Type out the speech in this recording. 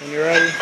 When you're ready.